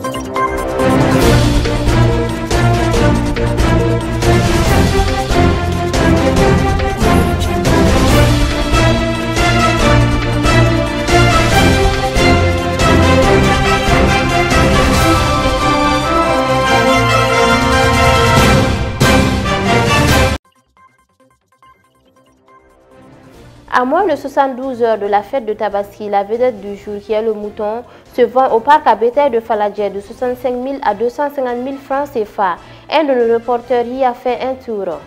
Música À moins de 72 heures de la fête de Tabaski, la vedette du jour, qui est le mouton, se vend au parc à bétail de Faladjer de 65 000 à 250 000 francs CFA. Un de nos reporters y a fait un tour.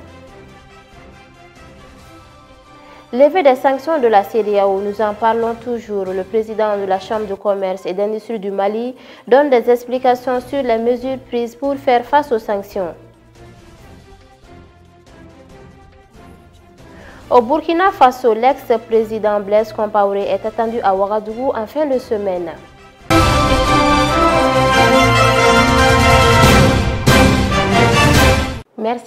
Levé des sanctions de la CDAO, nous en parlons toujours. Le président de la Chambre de commerce et d'industrie du Mali donne des explications sur les mesures prises pour faire face aux sanctions. Au Burkina Faso, l'ex-président Blaise Compaoré est attendu à Ouagadougou en fin de semaine.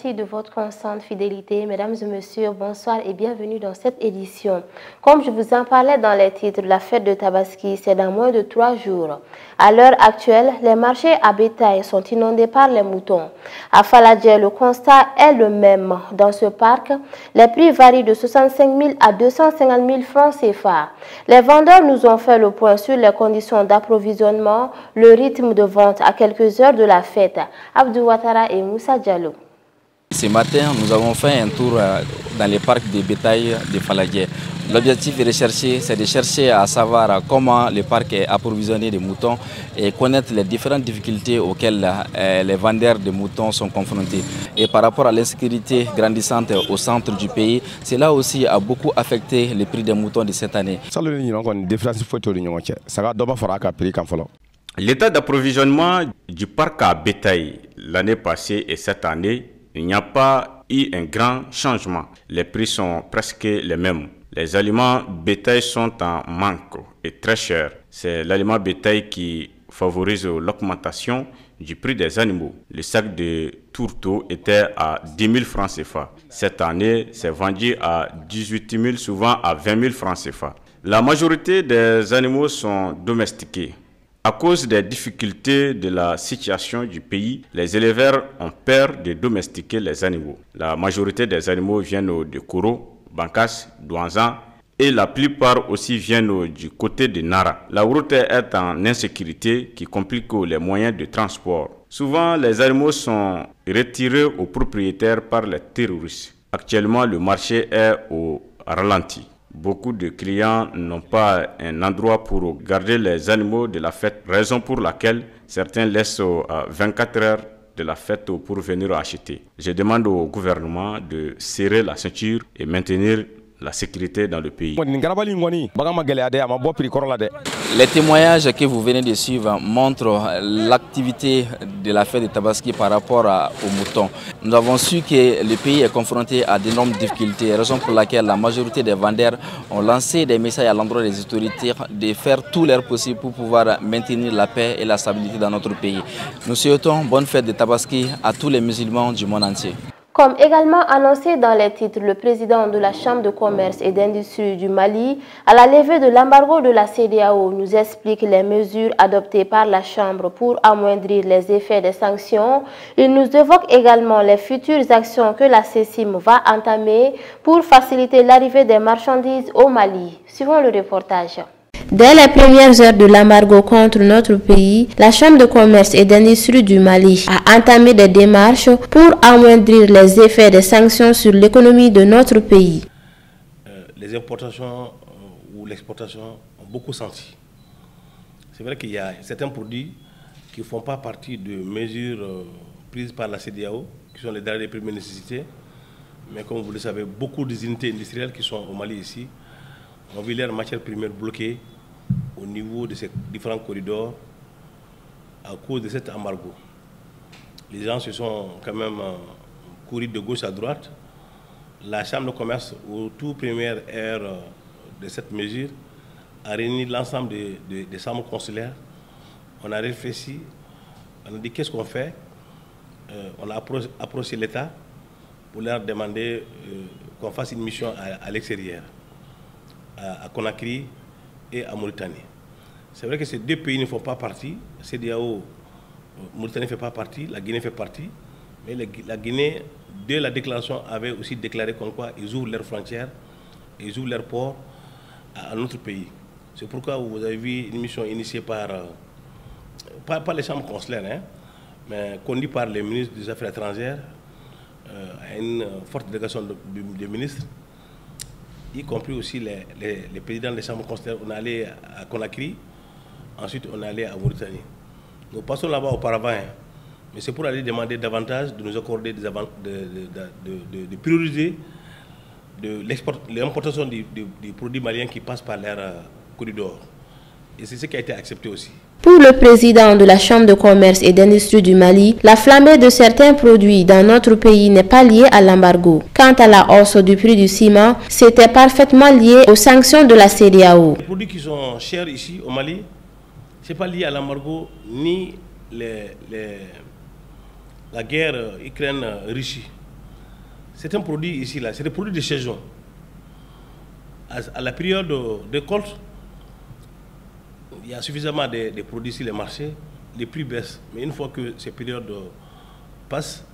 De votre constante fidélité. Mesdames et messieurs, bonsoir et bienvenue dans cette édition. Comme je vous en parlais dans les titres, la fête de Tabaski, c'est dans moins de trois jours. À l'heure actuelle, les marchés à bétail sont inondés par les moutons. À Faladje, le constat est le même. Dans ce parc, les prix varient de 65 000 à 250 000 francs CFA. Les vendeurs nous ont fait le point sur les conditions d'approvisionnement, le rythme de vente à quelques heures de la fête. Abdou Ouattara et Moussa Diallo. Ce matin, nous avons fait un tour euh, dans les parcs de bétail de Faladje. L'objectif de chercher, c'est de chercher à savoir comment le parc est approvisionné de moutons et connaître les différentes difficultés auxquelles euh, les vendeurs de moutons sont confrontés. Et par rapport à l'insécurité grandissante au centre du pays, cela aussi a beaucoup affecté le prix des moutons de cette année. L'état d'approvisionnement du parc à bétail l'année passée et cette année il n'y a pas eu un grand changement. Les prix sont presque les mêmes. Les aliments bétail sont en manque et très chers. C'est l'aliment bétail qui favorise l'augmentation du prix des animaux. Le sac de tourteau était à 10 000 francs CFA. Cette année, c'est vendu à 18 000, souvent à 20 000 francs CFA. La majorité des animaux sont domestiqués. À cause des difficultés de la situation du pays, les éleveurs ont peur de domestiquer les animaux. La majorité des animaux viennent de Koro, Bankas, Douanzan et la plupart aussi viennent du côté de Nara. La route est en insécurité qui complique les moyens de transport. Souvent, les animaux sont retirés aux propriétaires par les terroristes. Actuellement, le marché est au ralenti. Beaucoup de clients n'ont pas un endroit pour garder les animaux de la fête, raison pour laquelle certains laissent 24 heures de la fête pour venir acheter. Je demande au gouvernement de serrer la ceinture et maintenir la sécurité dans le pays. Les témoignages que vous venez de suivre montrent l'activité de la fête de Tabaski par rapport aux moutons. Nous avons su que le pays est confronté à d'énormes difficultés, raison pour laquelle la majorité des vendeurs ont lancé des messages à l'endroit des autorités de faire tout leur possible pour pouvoir maintenir la paix et la stabilité dans notre pays. Nous souhaitons bonne fête de Tabaski à tous les musulmans du monde entier. Comme également annoncé dans les titres, le président de la Chambre de commerce et d'industrie du Mali, à la levée de l'embargo de la CDAO, nous explique les mesures adoptées par la Chambre pour amoindrir les effets des sanctions. Il nous évoque également les futures actions que la CECIM va entamer pour faciliter l'arrivée des marchandises au Mali. Suivons le reportage. Dès les premières heures de l'embargo contre notre pays, la Chambre de commerce et d'industrie du Mali a entamé des démarches pour amoindrir les effets des sanctions sur l'économie de notre pays. Euh, les importations euh, ou l'exportation ont beaucoup senti. C'est vrai qu'il y a certains produits qui ne font pas partie de mesures euh, prises par la CDAO, qui sont les dernières premières nécessités. Mais comme vous le savez, beaucoup des unités industrielles qui sont au Mali ici ont vu leurs matières premières bloquées au niveau de ces différents corridors à cause de cet embargo. Les gens se sont quand même euh, courus de gauche à droite. La Chambre de commerce, au tout première ère euh, de cette mesure, a réuni l'ensemble des de, chambres consulaires. On a réfléchi, on a dit qu'est-ce qu'on fait? Euh, on a approché, l'État pour leur demander qu'on fasse une mission à, l'extérieur, à Conakry et à Mauritanie. C'est vrai que ces deux pays ne font pas partie. CDAO Mauritanie ne fait pas partie, la Guinée fait partie, mais la Guinée, dès la déclaration, avait aussi déclaré comme quoi ils ouvrent leurs frontières, ils ouvrent leurs ports à notre pays. C'est pourquoi vous avez vu une mission initiée par, euh, pas, les chambres consulaires, hein, mais conduite par les ministres des Affaires étrangères, euh, une forte délégation de, ministres, y compris aussi les, les, présidents des chambres consulaires. On allé à Conakry, ensuite on allé à Mauritanie. Nous passons là-bas auparavant, hein, mais c'est pour aller demander davantage de nous accorder des de, de, de, prioriser l'importation des, produits maliens qui passent par leur corridor. Et c'est ce qui a été accepté aussi. Pour le président de la Chambre de commerce et d'industrie du Mali, la flambée de certains produits dans notre pays n'est pas liée à l'embargo. Quant à la hausse du prix du ciment, c'était parfaitement lié aux sanctions de la CDAO. Les produits qui sont chers ici au Mali, ce n'est pas lié à l'embargo ni la guerre Ukraine-Russie. C'est un produit ici, là, c'est des produits de saison. À, la période de récolte, il y a suffisamment de, produits sur les marchés, les prix baissent. Mais une fois que ces périodes passent,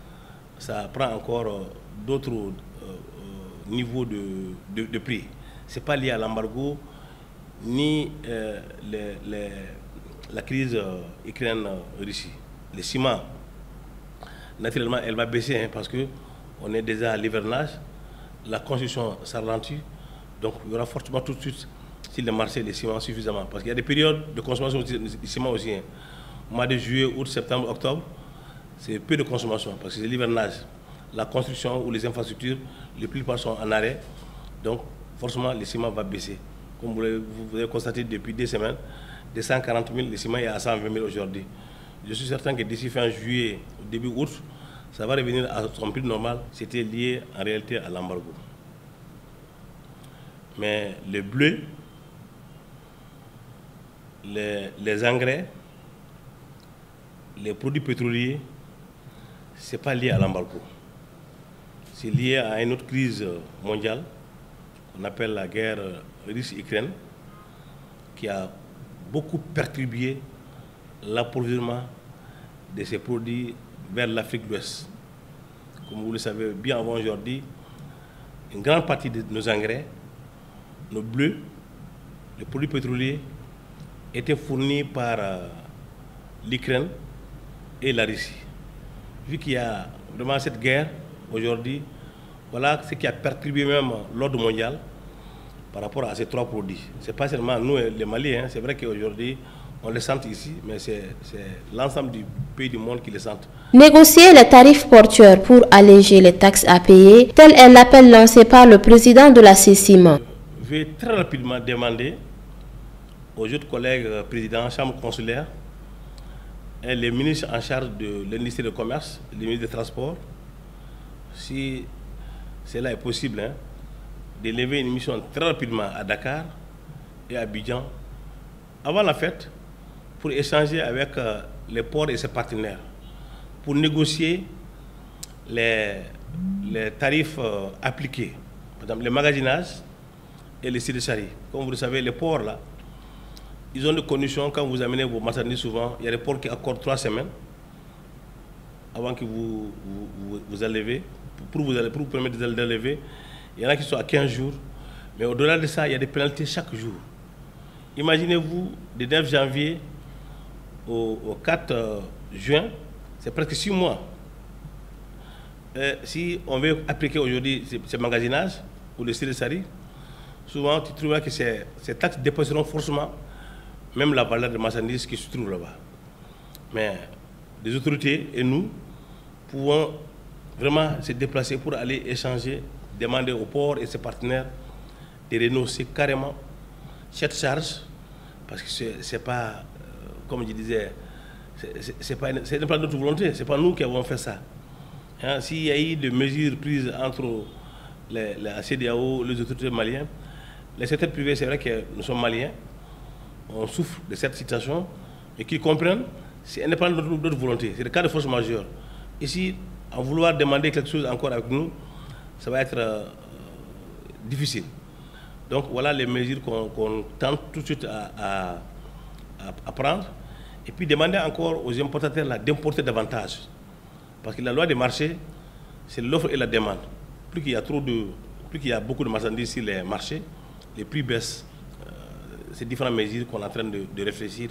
ça prend encore euh, d'autres euh, euh, niveaux de, prix. Ce n'est pas lié à l'embargo ni la crise Ukraine-Russie. Le ciment, naturellement, elle va baisser hein, parce qu'on est déjà à l'hivernage, la construction s'alentit, donc il y aura fortement tout de suite si le marché des ciments suffisamment. Parce qu'il y a des périodes de consommation du ciment aussi. Hein. mois de juillet, août, septembre, octobre, c'est peu de consommation parce que c'est l'hivernage. La construction ou les infrastructures, les plupart sont en arrêt. Donc, forcément, le ciment va baisser. Comme vous l'avez constaté depuis des semaines, de 140 000, le ciment est à 120 000 aujourd'hui. Je suis certain que d'ici fin juillet, début août, ça va revenir à son prix normal. C'était lié en réalité à l'embargo. Mais le bleu, les, engrais, les produits pétroliers, ce n'est pas lié à l'embargo. C'est lié à une autre crise mondiale qu'on appelle la guerre russe-ukraine qui a beaucoup perturbé l'approvisionnement de ces produits vers l'Afrique de l'Ouest. Comme vous le savez bien avant aujourd'hui, une grande partie de nos engrais, nos bleus, les produits pétroliers était fourni par euh, l'Ukraine et la Russie. Vu qu'il y a vraiment cette guerre aujourd'hui, voilà ce qui a perturbé même l'ordre mondial par rapport à ces trois produits. Ce n'est pas seulement nous, les Maliens, c'est vrai qu'aujourd'hui, on les sent ici, mais c'est l'ensemble du pays du monde qui les sent. Négocier les tarifs porteurs pour alléger les taxes à payer, tel est l'appel lancé par le président de la CECIM. Je vais très rapidement demander aux autres collègues euh, présidents, chambre consulaire, et les ministres en charge de l'industrie de commerce, les ministres des Transports, si cela est possible, hein, d'élever une mission très rapidement à Dakar et à Abidjan avant la fête pour échanger avec euh, les ports et ses partenaires, pour négocier les, les tarifs euh, appliqués, par exemple les magasinages et les sidécharies. Comme vous le savez, les ports là, ils ont des conditions, quand vous amenez vos marchandises souvent, il y a des ports qui accordent trois semaines avant que vous vous, vous, élevez, pour vous, pour vous permettre d'élever. Il y en a qui sont à 15 jours, mais au-delà de ça, il y a des pénalités chaque jour. Imaginez-vous, du 9 janvier au, 4 euh, juin, c'est presque 6 mois. Euh, si on veut appliquer aujourd'hui ces, magasinages ou le CDSARI, souvent tu trouveras que ces, taxes dépasseront forcément même la valeur de marchandises qui se trouve là-bas. Mais les autorités et nous pouvons vraiment se déplacer pour aller échanger, demander au port et ses partenaires de renoncer carrément cette charge, parce que ce n'est pas, euh, comme je disais, c'est pas, pas notre volonté, ce n'est pas nous qui avons fait ça. Hein, s'il y a eu des mesures prises entre la CDAO, les autorités maliennes, les secteurs privés, c'est vrai que nous sommes maliens, on souffre de cette situation, et qu'ils comprennent, c'est indépendant de notre volonté. C'est le cas de force majeure. Ici, en vouloir demander quelque chose encore avec nous, ça va être euh, difficile. Donc voilà les mesures qu'on tente tout de suite à, prendre. Et puis demander encore aux importateurs d'importer davantage. Parce que la loi des marchés, c'est l'offre et la demande. Plus qu'il y a plus qu'il y a beaucoup de marchandises sur les marchés, les prix baissent. C'est différentes mesures qu'on est en train de, réfléchir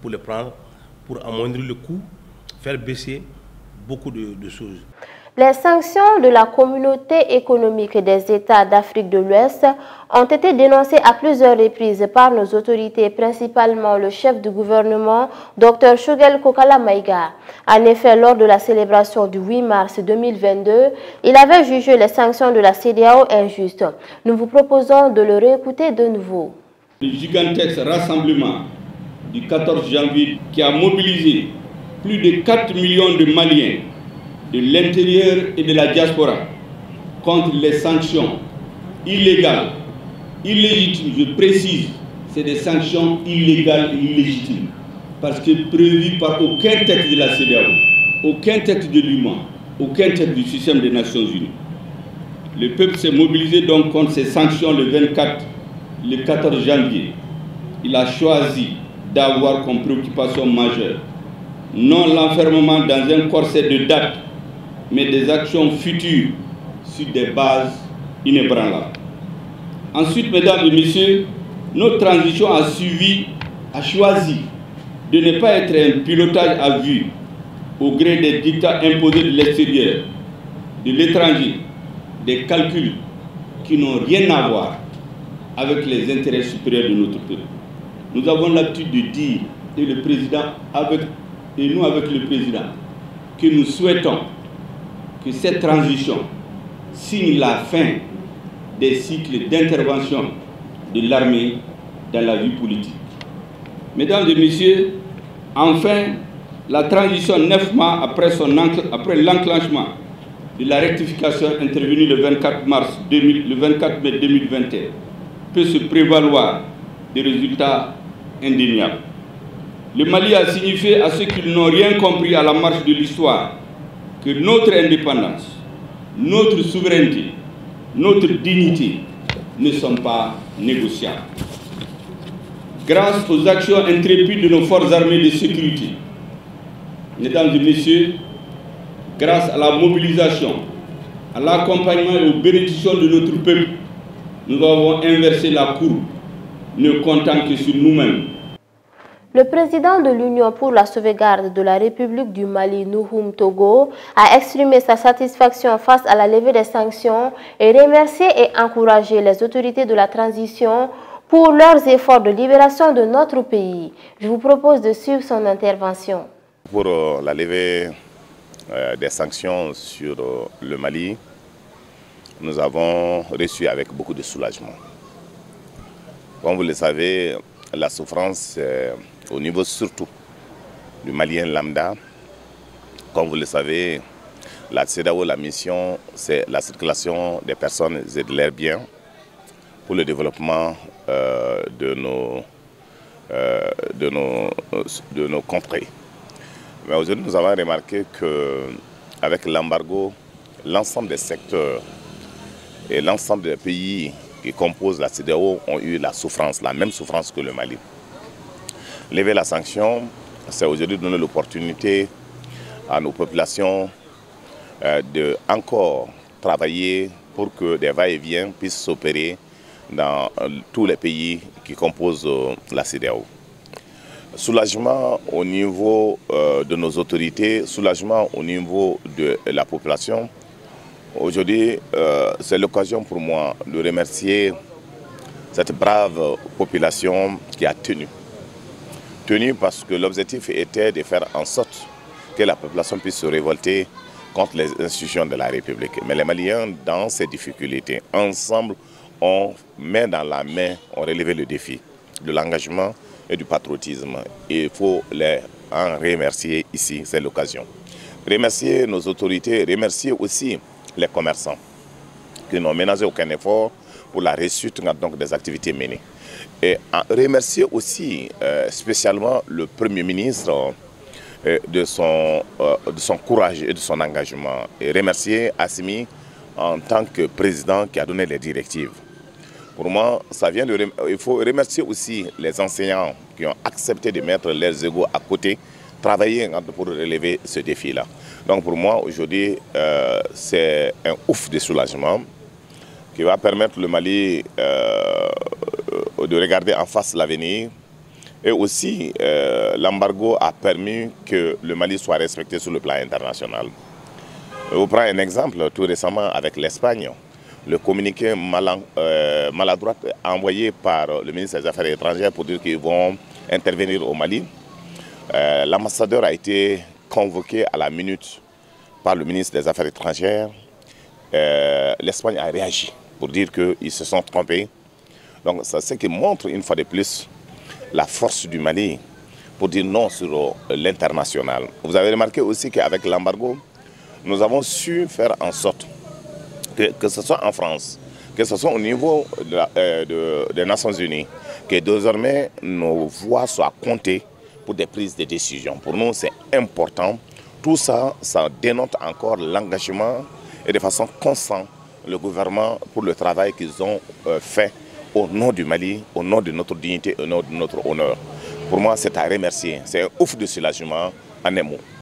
pour les prendre, pour amoindrir le coût, faire baisser beaucoup de, de choses. Les sanctions de la communauté économique des États d'Afrique de l'Ouest ont été dénoncées à plusieurs reprises par nos autorités, principalement le chef du gouvernement, Dr Shugel Kokala Maïga. En effet, lors de la célébration du 8 mars 2022, il avait jugé les sanctions de la CDAO injustes. Nous vous proposons de le réécouter de nouveau. Le gigantesque rassemblement du 14 janvier qui a mobilisé plus de 4 millions de Maliens de l'intérieur et de la diaspora contre les sanctions illégales, illégitimes, je précise, c'est des sanctions illégales et illégitimes, parce que prévues par aucun texte de la CEDEAO, aucun texte de l'UMA, aucun texte du système des Nations Unies. Le peuple s'est mobilisé donc contre ces sanctions le 24, le 14 janvier. Il a choisi d'avoir comme préoccupation majeure non l'enfermement dans un corset de date mais des actions futures sur des bases inébranlables. Ensuite, mesdames et messieurs, notre transition a suivi, a choisi de ne pas être un pilotage à vue au gré des dictats imposés de l'extérieur, de l'étranger, des calculs qui n'ont rien à voir avec les intérêts supérieurs de notre peuple. Nous avons l'habitude de dire, et nous avec le président, que nous souhaitons que cette transition signe la fin des cycles d'intervention de l'armée dans la vie politique. Mesdames et messieurs, enfin, la transition neuf mois après, après l'enclenchement de la rectification intervenue le 24, mars 2000, le 24 mai 2021 peut se prévaloir des résultats indéniables. Le Mali a signifié à ceux qui n'ont rien compris à la marche de l'histoire que notre indépendance, notre souveraineté, notre dignité ne sont pas négociables. Grâce aux actions intrépides de nos forces armées de sécurité, mesdames et messieurs, grâce à la mobilisation, à l'accompagnement et aux bénédictions de notre peuple, nous avons inversé la courbe, ne comptant que sur nous-mêmes le président de l'Union pour la sauvegarde de la République du Mali, Nouhoum Togo, a exprimé sa satisfaction face à la levée des sanctions et remercié et encouragé les autorités de la transition pour leurs efforts de libération de notre pays. Je vous propose de suivre son intervention. Pour euh, la levée euh, des sanctions sur euh, le Mali, nous avons reçu avec beaucoup de soulagement. Comme vous le savez, la souffrance au niveau surtout du Malien lambda. Comme vous le savez, la CEDAO, la mission, c'est la circulation des personnes et de leurs biens pour le développement euh, de, nos, euh, de, nos, de nos contrées. Mais aujourd'hui, nous avons remarqué qu'avec l'embargo, l'ensemble des secteurs et l'ensemble des pays qui composent la CEDAO ont eu la souffrance, la même souffrance que le Mali. Lever la sanction, c'est aujourd'hui donner l'opportunité à nos populations euh, de encore travailler pour que des va-et-vient puissent s'opérer dans euh, tous les pays qui composent euh, la CDAO. Soulagement au niveau de nos autorités, soulagement au niveau de la population. Aujourd'hui, c'est l'occasion pour moi de remercier cette brave population qui a tenu tenu parce que l'objectif était de faire en sorte que la population puisse se révolter contre les institutions de la République. Mais les Maliens, dans ces difficultés, ensemble, ont main dans la main, ont relevé le défi de l'engagement et du patriotisme. Il faut les en remercier ici, c'est l'occasion. Remercier nos autorités, remercier aussi les commerçants qui n'ont ménagé aucun effort pour la réussite donc, des activités menées. Et remercier aussi euh, spécialement le Premier ministre euh, de, son, euh, de son courage et de son engagement. Et remercier Assimi en tant que président qui a donné les directives. Pour moi, ça vient de, il faut remercier aussi les enseignants qui qui ont accepté de mettre leurs égaux à côté, travailler pour relever ce défi-là. Donc pour moi, aujourd'hui, euh, c'est un ouf de soulagement qui va permettre le Mali euh, de regarder en face l'avenir. Et aussi, euh, l'embargo a permis que le Mali soit respecté sur le plan international. Je vous prends un exemple tout récemment avec l'Espagne. Le communiqué maladroit envoyé par le ministre des Affaires étrangères pour dire qu'ils vont intervenir au Mali. L'ambassadeur a été convoqué à la minute par le ministre des Affaires étrangères. L'Espagne a réagi pour dire qu'ils se sont trompés. Donc c'est ce qui montre une fois de plus la force du Mali pour dire non sur l'international. Vous avez remarqué aussi qu'avec l'embargo, nous avons su faire en sorte que, que ce soit en France, que ce soit au niveau euh, des Nations Unies, que désormais nos voix soient comptées pour des prises de décision. Pour nous, c'est important. Tout ça, ça dénote encore l'engagement et de façon constante le gouvernement pour le travail qu'ils ont euh, fait au nom du Mali, au nom de notre dignité, au nom de notre honneur. Pour moi, c'est à remercier. C'est un ouf de soulagement en un mot.